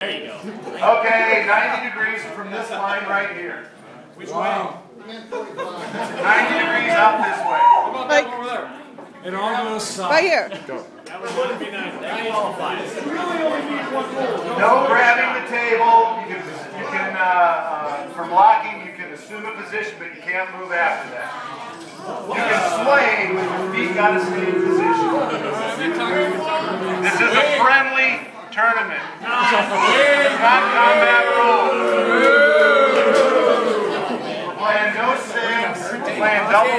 There you go. Okay, 90 degrees from this line right here. Which way? 90 degrees up this way. How about Like- over there? It all goes south. Right here. Go. That would wouldn't be nice. That qualifies. No grabbing the table. You can, you can uh, uh, for blocking, you can assume a position, but you can't move after that. You can sway with your feet got to stay in position. This is a friendly tournament. It's not combat rules. Playing no we're playing double.